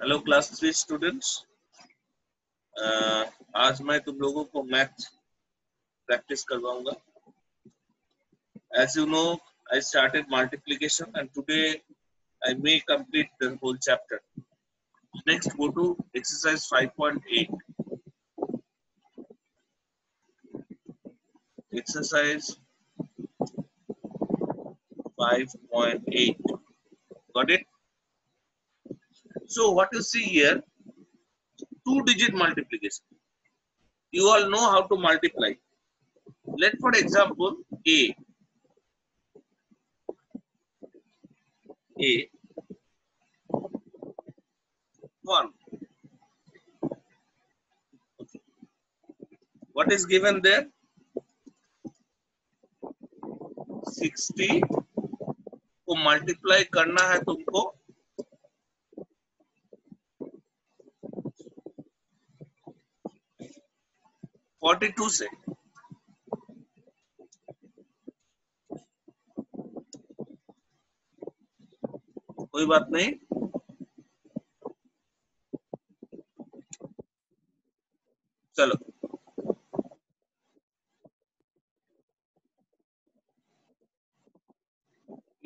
Hello class three students आज मैं तुम लोगों को math practice करवाऊँगा. As you know I started multiplication and today I may complete the whole chapter next go to exercise 5.8 exercise 5.8 got it? So what you see here, two digit multiplication. You all know how to multiply. Let for example, A. A. 1. Okay. What is given there? 60 को multiply करना है तुमको 42 से। कोई बात नहीं। चलो।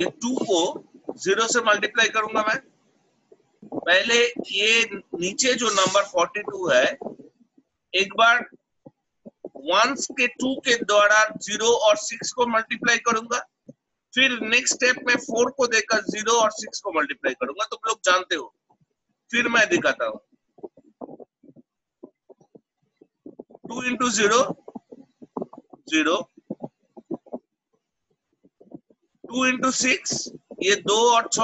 ये टू को ज़ीरो से मल्टीप्लाई करूँगा मैं। पहले ये नीचे जो नंबर 42 है, एक बार वंस के टू के द्वारा ज़ीरो और सिक्स को मल्टीप्लाई करूँगा, फिर नेक्स्ट स्टेप में फोर को देकर ज़ीरो और सिक्स को मल्टीप्लाई करूँगा। तुम लोग जानते हो। फिर मैं दिखाता हूँ। Two into zero zero two into six ये दो और छ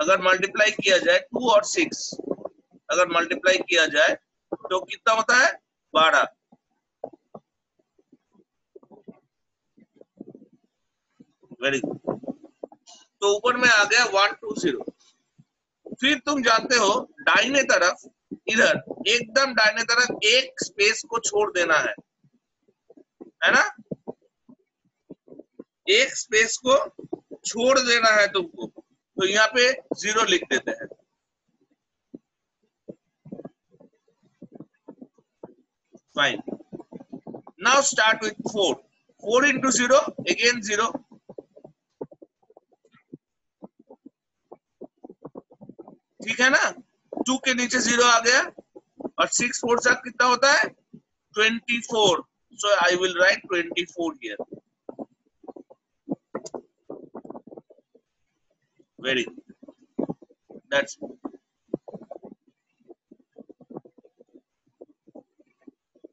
अगर मल्टीप्लाई किया जाए टू और सिक्स अगर मल्टीप्लाई किया जाए तो कितना होता है? बारह। वेरी गुड तो ऊपर में आ गया वन टू ज़ीरो फिर तुम जानते हो, दाहिने तरफ़, इधर, एकदम डाइने तरफ़ एक स्पेस को छोड़ देना है। है ना? एक स्पेस को छोड़ देना है तुमको। तो यहाँ पे ज़ीरो लिख देते हैं। Fine now start with four four into zero again zero ठीक है ना? टू के नीचे ज़ीरो आ गया। और सिक्स फोर साथ कितना होता है? Twenty four so I will write twenty four here very good that's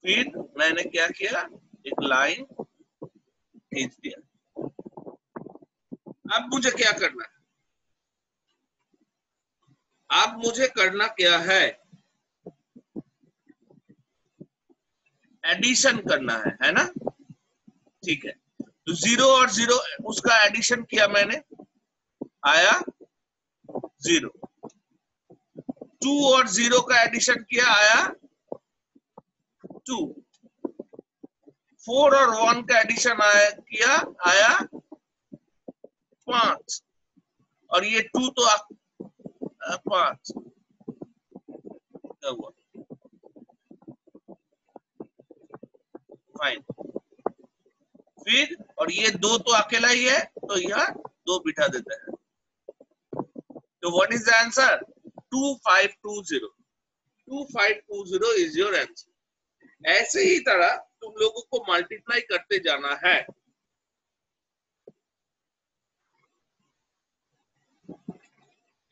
फिर मैंने क्या किया? एक लाइन खींच दिया। अब मुझे क्या करना है? अब मुझे करना क्या है? एडिशन करना है है ना? ठीक है। तो ज़ीरो और ज़ीरो उसका एडिशन किया मैंने। आया? ज़ीरो टू और ज़ीरो का एडिशन किया, आया? टू फोर और वन का एडिशन आया, किया? आया? पाँच और ये टू तो पाँच क्या हुआ फाइन फिर, और ये दो तो अकेला ही है तो यह दो बिठा देते हैं। तो what is the answer two five two zero two five two zero is your answer ऐसे ही तरह तुम लोगों को मल्टीप्लाई करते जाना है।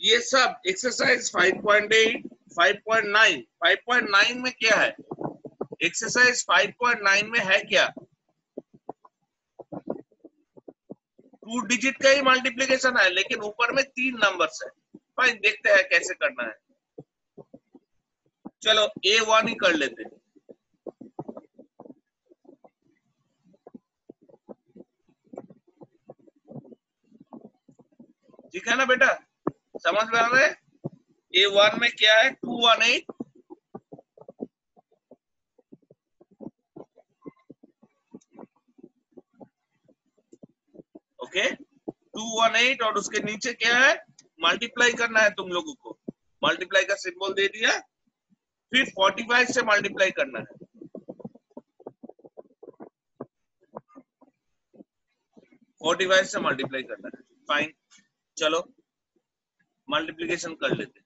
ये सब एक्सरसाइज 5.8 5.9 5.9 में क्या है? एक्सरसाइज 5.9 में है क्या? टू डिजिट का ही मल्टीप्लीकेशन है, लेकिन ऊपर में तीन नंबर्स है। फाइन देखते हैं कैसे करना है। चलो ए वन ही कर लेते हैं। ठीक है ना बेटा? समझ में आ रहा ए वन में क्या है? Two one eight okay two one eight और उसके नीचे क्या है? मल्टीप्लाई करना है तुम लोगों को। मल्टीप्लाई का सिंबल दे दिया। फिर 45 से मल्टीप्लाई करना है। फोर्टी फाइव से मल्टीप्लाई करना है। फाइन चलो। मल्टीप्लीकेशन कर लेते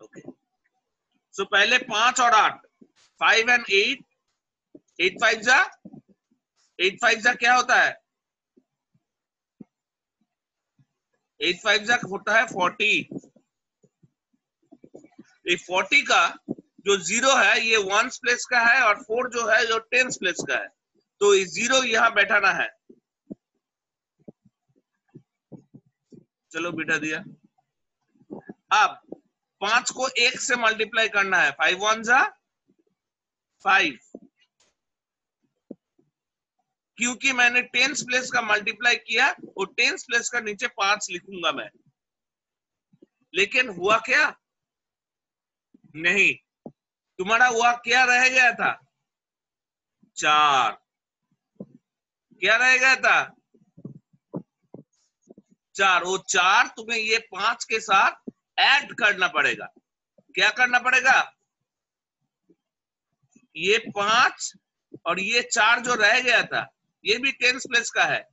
ओके सो पहले पाँच और आठ। Five and eight eight five जा। एट फाइव जा क्या होता है? एट फाइव जा होता है फोर्टी ये फोर्टी का जो ज़ीरो है, ये वन प्लेस का है और फोर जो है, जो टेंस प्लेस का है। तो ये ज़ीरो यहाँ बैठाना है। चलो बिठा दिया। अब पाँच को एक से मल्टीप्लाई करना है। फाइव वन जा फाइव क्योंकि मैंने टेंस प्लेस का मल्टीप्लाई किया, और टेंस प्लेस का नीचे पाँच लिखूँगा मैं। लेकिन हुआ क्या? नहीं, तुम्हारा हुआ क्या रह गया था? चार। क्या रह गया था? चार। वो चार तुम्हें ये पाँच के साथ ऐड करना पड़ेगा। क्या करना पड़ेगा? ये पाँच और ये चार जो रह गया था, ये भी टेंस प्लेस का है।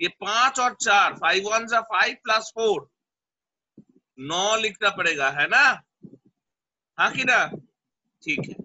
ये पाँच और चार फाइव वन जा फाइव प्लस फोर नौ लिखना पड़ेगा, है ना? हाँ कि ना ठीक है।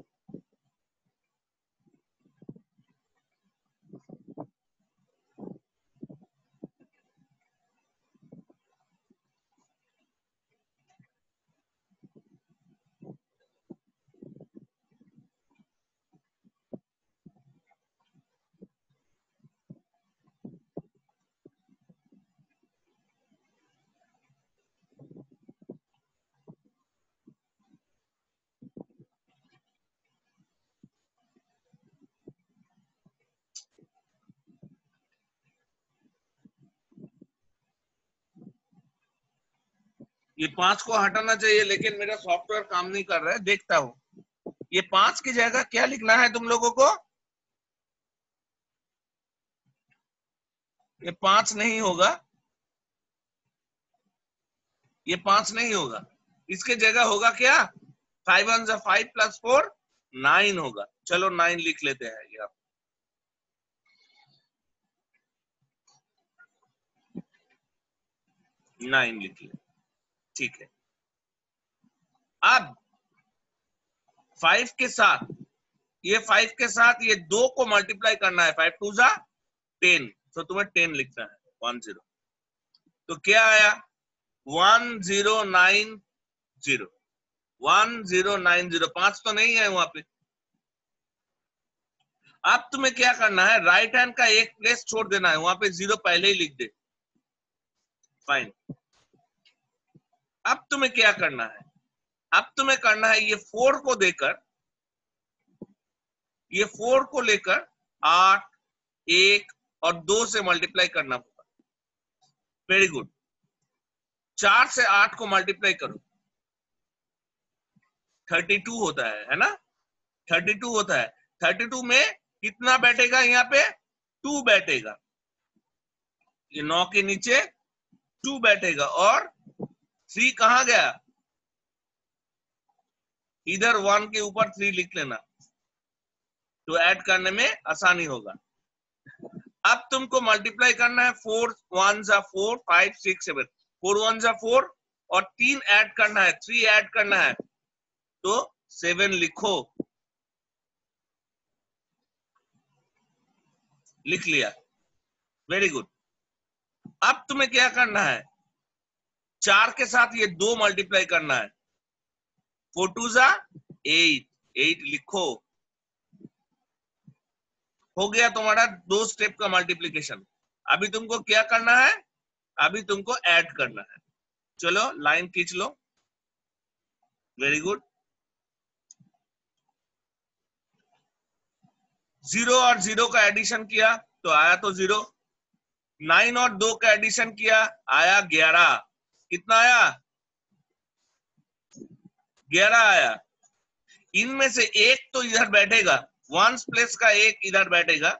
ये पाँच को हटाना चाहिए, लेकिन मेरा सॉफ्टवेयर काम नहीं कर रहा है, देखता हूँ। ये पाँच की जगह क्या लिखना है तुम लोगों को? ये पाँच नहीं होगा। ये पाँच नहीं होगा। इसके जगह होगा क्या? फाइव वन जो फाइव प्लस फोर नाइन होगा। चलो नाइन लिख लेते हैं ये आप। नाइन लिख ले ठीक है। अब फाइव के साथ, ये फाइव के साथ ये दो को मल्टीप्लाई करना है फाइव टू जा टेन तो तुम्हें टेन लिखना है वन ज़ीरो तो क्या आया? One zero nine zero one zero nine zero पाँच तो नहीं है वहाँ पे। अब तुम्हें क्या करना है? राइट हैंड का एक प्लेस छोड़ देना है, वहाँ पे ज़ीरो पहले ही लिख दे। फाइन अब तुम्हें क्या करना है? अब तुम्हें करना है ये फोर को देकर, ये फोर को लेकर आठ, एक और दो से मल्टीप्लाई करना होगा। वेरी गुड चार से आठ को मल्टीप्लाई करो। थर्टी टू होता है है ना? थर्टी टू होता है। थर्टी टू में कितना बैठेगा यहाँ पे? टू बैठेगा। ये नौ के नीचे टू बैठेगा और थ्री कहा गया? इधर वन के ऊपर थ्री लिख लेना। तो ऐड करने में आसानी होगा। अब तुमको मल्टीप्लाई करना है फोर वन जा four five six seven four one जा फोर और तीन ऐड करना है थ्री ऐड करना है। तो सेवन लिखो। लिख लिया। वेरी गुड अब तुम्हें क्या करना है? चार के साथ ये दो मल्टीप्लाई करना है। फोर टू जा एट एट लिखो। हो गया तुम्हारा दो स्टेप का मल्टीप्लीकेशन अभी तुमको क्या करना है? अभी तुमको ऐड करना है। चलो लाइन खींच लो। वेरी गुड ज़ीरो और ज़ीरो का एडिशन किया तो आया तो ज़ीरो नाइन और दो का एडिशन किया, आया ग्यारह। कितना आया? ग्यारह आया। इनमें से एक तो इधर बैठेगा। वंस प्लेस का एक इधर बैठेगा।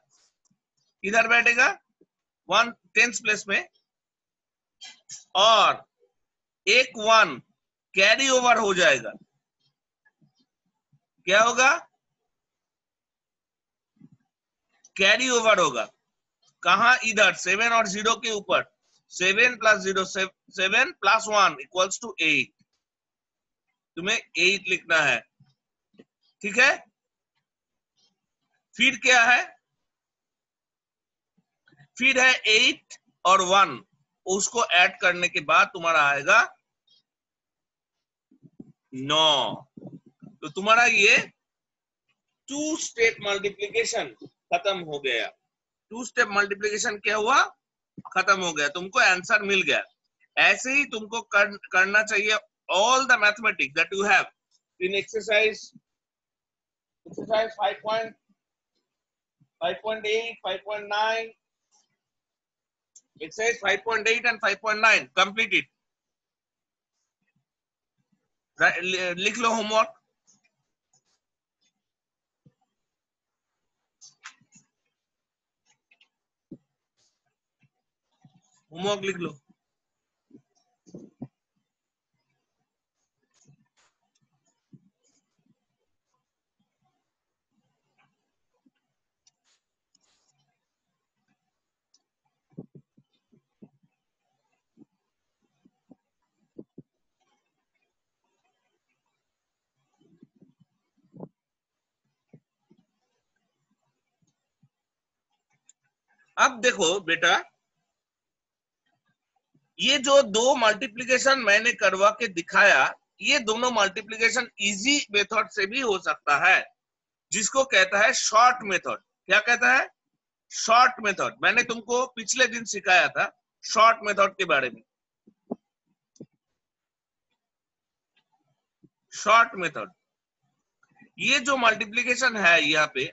इधर बैठेगा। वन टेंस प्लेस में। और एक वन कैरी ओवर हो जाएगा। क्या होगा? कैरी ओवर होगा। कहा? इधर सेवन और ज़ीरो के ऊपर। Seven plus zero seven plus one equals two eight तुम्हें एट लिखना है। ठीक है? फिर क्या है? फिर है एट और वन उसको ऐड करने के बाद तुम्हारा आएगा नौ। तो तुम्हारा ये टू स्टेप मल्टीप्लीकेशन खत्म हो गया। टू स्टेप मल्टीप्लीकेशन क्या हुआ? खत्म हो गया तुमको आंसर मिल गया। ऐसे ही तुमको कर, करना चाहिए all the mathematics that you have in exercise exercise 5.5.8 5.9 exercise 5.8 and 5.9 complete it. लिख लो होमवर्क होमवर्क लिख लो। अब देखो बेटा ये जो दो मल्टीप्लीकेशन मैंने करवा के दिखाया, ये दोनों मल्टीप्लीकेशन इजी मेथड से भी हो सकता है, जिसको कहता है शॉर्ट मेथड क्या कहता है? शॉर्ट मेथड मैंने तुमको पिछले दिन सिखाया था शॉर्ट मेथड के बारे में। शॉर्ट मेथड ये जो मल्टीप्लीकेशन है यहाँ पे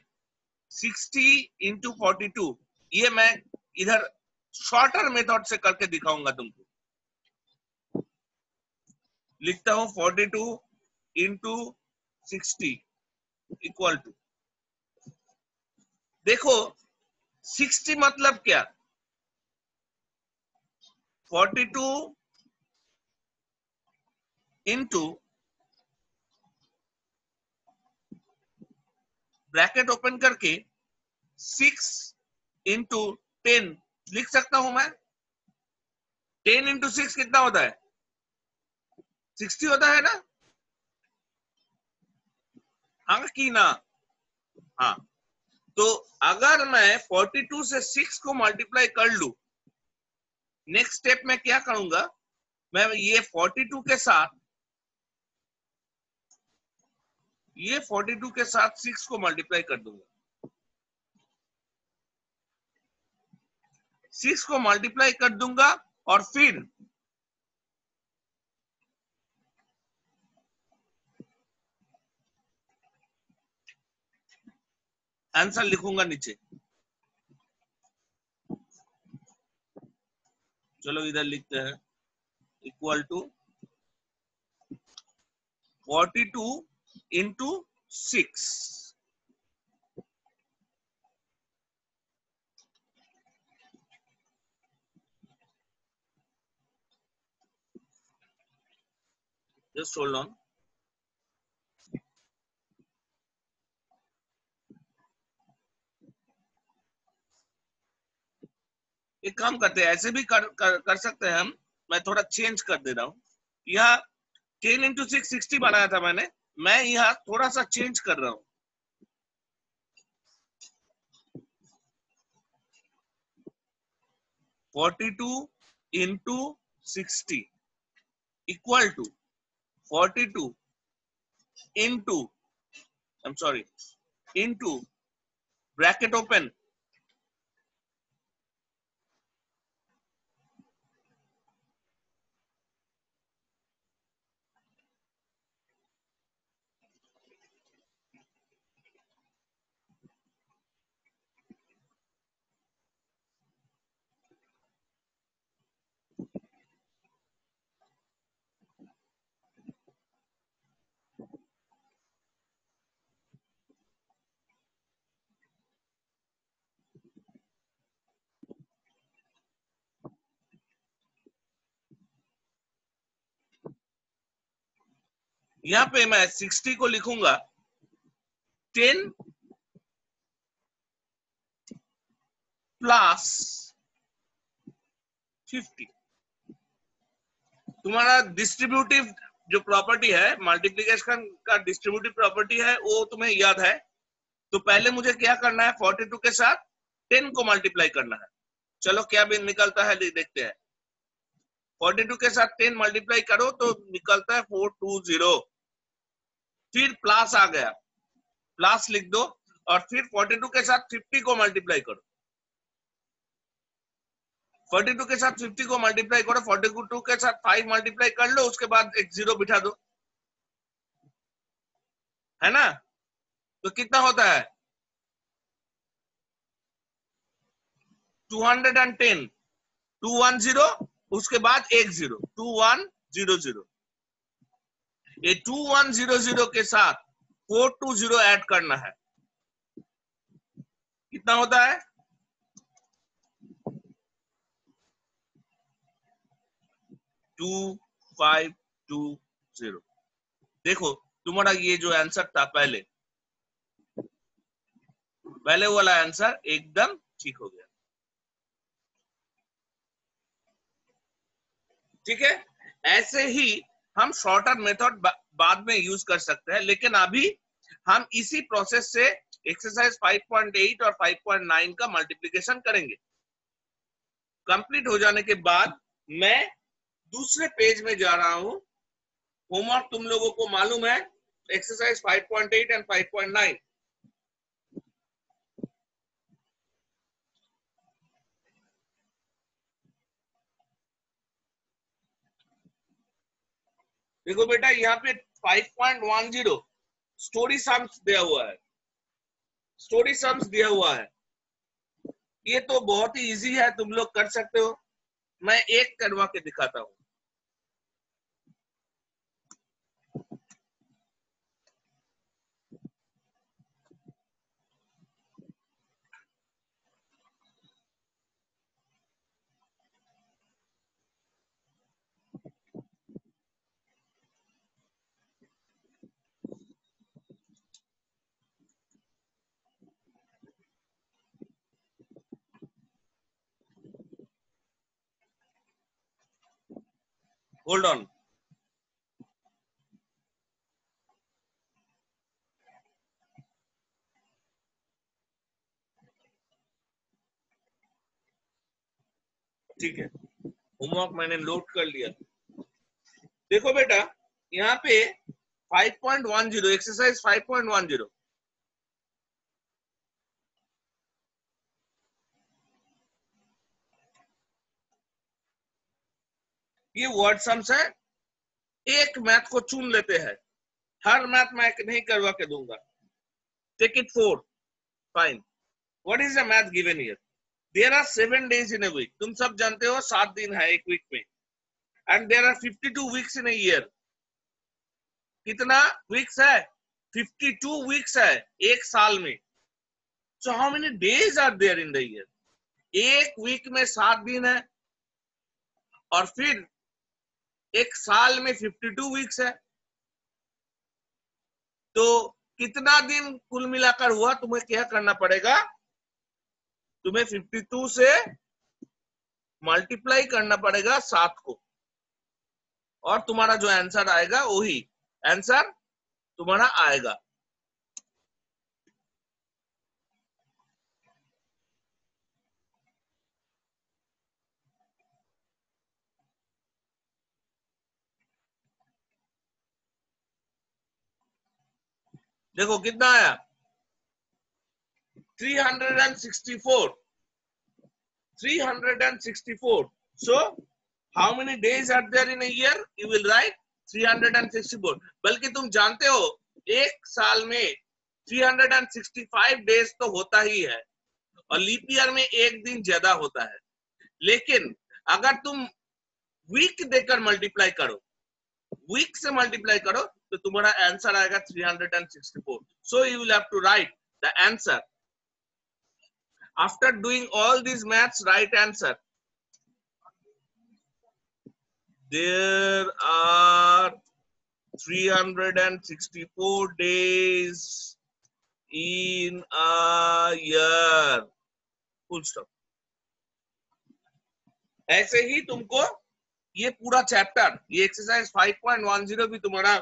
60 इंटू फोर्टी टू ये मैं इधर शॉर्टर मेथड से करके दिखाऊँगा तुमको। लिखता हूँ 42 two into sixty equal to देखो 60 मतलब क्या? 42 टू इंटू ब्रैकेट ओपन करके सिक्स इंटू टेन लिख सकता हूँ मैं? टेन इंटू सिक्स कितना होता है? सिक्सटी होता है ना? हाँ की ना। हाँ। तो अगर मैं 42 से 6 को मल्टीप्लाई कर लू नेक्स्ट स्टेप में क्या करूँगा? मैं ये 42 के साथ, ये 42 के साथ 6 को मल्टीप्लाई कर दूँगा। सिक्स को मल्टीप्लाई कर दूँगा और फिर आंसर लिखूँगा नीचे। चलो इधर लिखते हैं। Equal to forty two into six Just hold on. एक काम करते हैं ऐसे भी कर, कर, कर सकते हैं हम। मैं थोड़ा चेंज कर दे रहा हूँ। यह टेन इंटू सिक्स सिक्सटी बनाया था मैंने। मैं यह थोड़ा सा चेंज कर रहा हूँ। Forty two into sixty equal to 42 into, I'm sorry, into bracket open यहाँ पे मैं 60 को लिखूँगा। 10 प्लस 50 तुम्हारा डिस्ट्रीब्यूटिव जो प्रॉपर्टी है मल्टीप्लीकेशन का डिस्ट्रीब्यूटिव प्रॉपर्टी है, वो तुम्हें याद है। तो पहले मुझे क्या करना है 42 के साथ 10 को मल्टीप्लाई करना है। चलो, क्या भी निकलता है देखते हैं। 42 के साथ 10 मल्टीप्लाई करो तो निकलता है 420 फिर प्लस आ गया। प्लस लिख दो और फिर 42 के साथ 50 को मल्टीप्लाई करो। 42 के साथ 50 को मल्टीप्लाई करो 42 के साथ 5 मल्टीप्लाई कर लो, उसके बाद एक ज़ीरो बिठा दो। है ना? तो कितना होता है? 210 210 उसके बाद एक zero two one zero zero ये टू वन ज़ीरो ज़ीरो के साथ फोर टू ज़ीरो ऐड करना है। कितना होता है? टू फाइव टू ज़ीरो देखो, तुम्हारा ये जो आंसर था पहले पहले वाला आंसर एकदम ठीक हो गया। ठीक है? ऐसे ही हम शॉर्टर मेथड बाद में यूज़ कर सकते हैं, लेकिन अभी हम इसी प्रोसेस से एक्सरसाइज 5.8 और 5.9 का मल्टीप्लीकेशन करेंगे। कंप्लीट हो जाने के बाद मैं दूसरे पेज में जा रहा हूँ। होमवर्क तुम लोगों को मालूम है एक्सरसाइज 5.8 एंड 5.9 देखो बेटा, यहाँ पे 5.10 स्टोरी सम्स दिया हुआ है। स्टोरी सम्स दिया हुआ है। ये तो बहुत ही इजी है, तुम लोग कर सकते हो। मैं एक करवा के दिखाता हूँ। Hold on. ठीक है। होमवर्क मैंने नोट कर लिया। देखो बेटा, यहाँ पे 5.10 एक्सरसाइज 5.10 ये वर्ड सम्स है एक मैथ को चुन लेते हैं। हर मैथ मैं नहीं करवा के दूँगा। Take it four fine what is the math given here there are seven days in a week तुम सब जानते हो सात दिन है एक वीक में। And there are fifty two weeks in year कितना वीक्स है? फिफ्टी टू वीक्स है एक साल में। So how many days are there in the year एक वीक में सात दिन है। और फिर एक साल में 52 वीक्स है। तो कितना दिन कुल मिलाकर हुआ, तुम्हें क्या करना पड़ेगा? तुम्हें 52 से मल्टीप्लाई करना पड़ेगा सात को। और तुम्हारा जो आंसर आएगा, वही आंसर तुम्हारा आएगा। देखो कितना आया? 364 364 so, how many days are there in a year? You will write 364 बल्कि तुम जानते हो, एक साल में 365 डेज़ तो होता ही है, और लीप ईयर में एक दिन ज़्यादा होता है। लेकिन, अगर तुम वीक देकर मल्टीप्लाई करो वीक से मल्टीप्लाई करो तो तुम्हारा आंसर आएगा 364 so you will have to write the answer after doing all these maths right answer there are 364 days in a year. Full stop. ऐसे ही तुमको ये पूरा चैप्टर ये एक्सरसाइज 5.10 भी तुम्हारा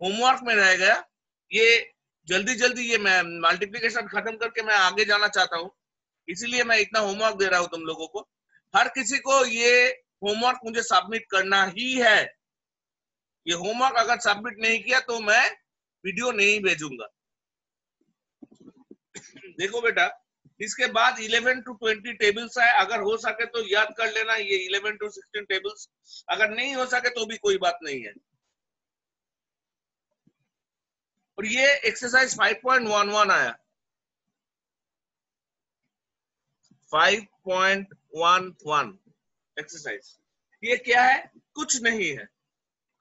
होमवर्क में रहेगा ये जल्दी जल्दी ये मैं मल्टीप्लीकेशन खत्म करके मैं आगे जाना चाहता हूँ। इसीलिए मैं इतना होमवर्क दे रहा हूँ तुम लोगों को। हर किसी को ये होमवर्क मुझे सबमिट करना ही है। ये होमवर्क अगर सबमिट नहीं किया तो मैं वीडियो नहीं भेजूँगा। देखो बेटा इसके बाद 11 टू 20 टेबल्स है अगर हो सके तो याद कर लेना ये 11 टू 16 टेबल्स अगर नहीं हो सके तो भी कोई बात नहीं है। और ये एक्सरसाइज 5.11 आया। 5.11 एक्सरसाइज ये क्या है? कुछ नहीं है।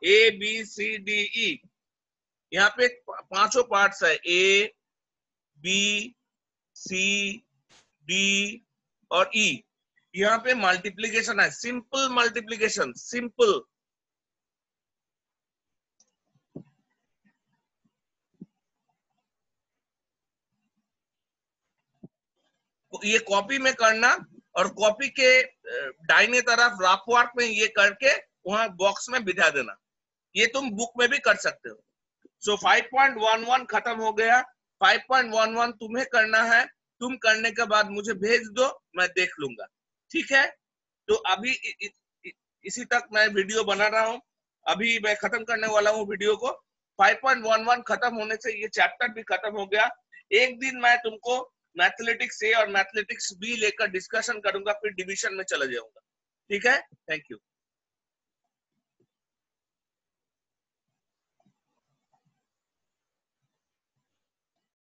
A B C D E यहाँ पे पाँचों पार्ट्स है। ए बी सी डी और ई e. यहाँ पे मल्टीप्लीकेशन है. सिंपल मल्टीप्लीकेशन सिंपल ये कॉपी में करना और कॉपी के डाइने तरफ़ रफ में ये करके वहाँ बॉक्स में बिठा देना। ये तुम बुक में भी कर सकते हो। सो so, 5.11 खत्म हो गया। 5.11 तुम्हें करना है। तुम करने के बाद मुझे भेज दो मैं देख लूँगा। ठीक है? तो अभी इ, इ, इसी तक मैं वीडियो बना रहा हूँ। अभी मैं खत्म करने वाला हूँ वीडियो को। 5.11 खत्म होने से ये चैप्टर भी खत्म हो गया। एक दिन मैं तुमको मैथमेटिक्स ए और मैथमेटिक्स बी लेकर डिस्कशन करूँगा फिर डिविजन में चला जाऊँगा। ठीक है? Thank you